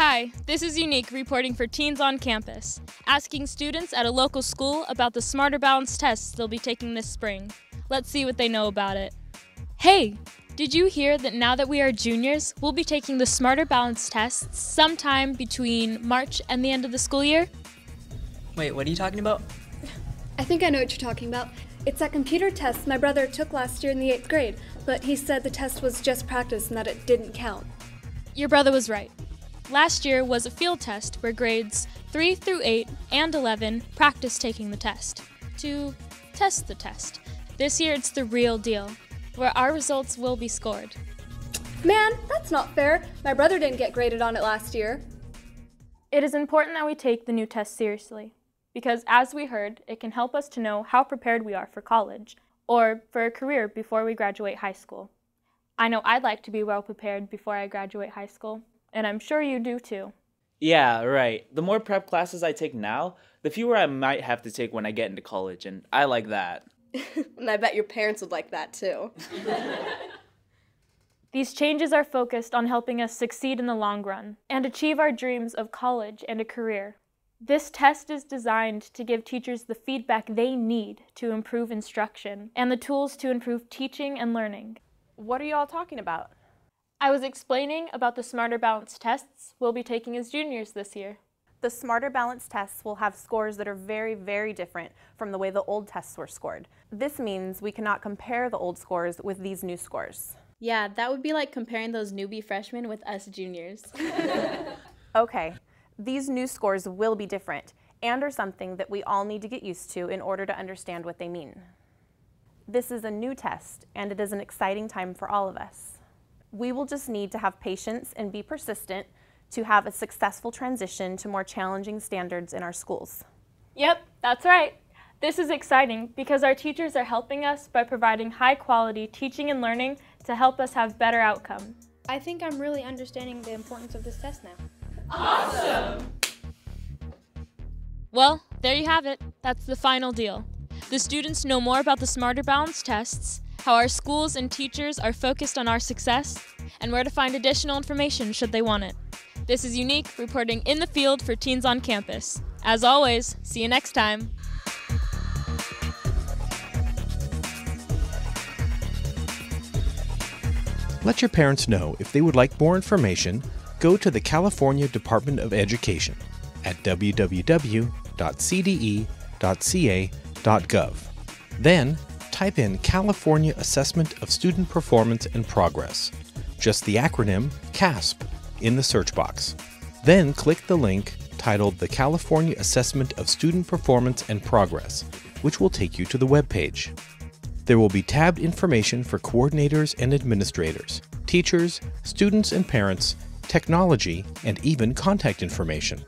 Hi, this is Unique reporting for Teens on Campus, asking students at a local school about the Smarter Balanced tests they'll be taking this spring. Let's see what they know about it. Hey, did you hear that now that we are juniors, we'll be taking the Smarter Balanced tests sometime between March and the end of the school year? Wait, what are you talking about? I think I know what you're talking about. It's that computer test my brother took last year in the eighth grade, but he said the test was just practice and that it didn't count. Your brother was right. Last year was a field test where grades 3 through 8 and 11 practiced taking the test to test the test. This year it's the real deal, where our results will be scored. Man, that's not fair. My brother didn't get graded on it last year. It is important that we take the new test seriously, because as we heard, it can help us to know how prepared we are for college or for a career before we graduate high school. I know I'd like to be well prepared before I graduate high school, and I'm sure you do too. Yeah, right. The more prep classes I take now, the fewer I might have to take when I get into college, and I like that. and I bet your parents would like that too. These changes are focused on helping us succeed in the long run and achieve our dreams of college and a career. This test is designed to give teachers the feedback they need to improve instruction and the tools to improve teaching and learning. What are you all talking about? I was explaining about the Smarter Balanced tests we'll be taking as juniors this year. The Smarter Balanced tests will have scores that are very, very different from the way the old tests were scored. This means we cannot compare the old scores with these new scores. Yeah, that would be like comparing those newbie freshmen with us juniors. okay, these new scores will be different and are something that we all need to get used to in order to understand what they mean. This is a new test, and it is an exciting time for all of us. We will just need to have patience and be persistent to have a successful transition to more challenging standards in our schools. Yep, that's right. This is exciting because our teachers are helping us by providing high quality teaching and learning to help us have better outcomes. I think I'm really understanding the importance of this test now. Awesome! Well, there you have it. That's the final deal. The students know more about the Smarter Balanced tests, how our schools and teachers are focused on our success, and where to find additional information should they want it. This is Unique reporting in the field for Teens on Campus. As always, see you next time. Let your parents know if they would like more information, go to the California Department of Education at www.cde.ca.gov. Then, type in California Assessment of Student Performance and Progress, just the acronym CAASPP, in the search box. Then click the link titled The California Assessment of Student Performance and Progress, which will take you to the web page. There will be tabbed information for coordinators and administrators, teachers, students and parents, technology, and even contact information.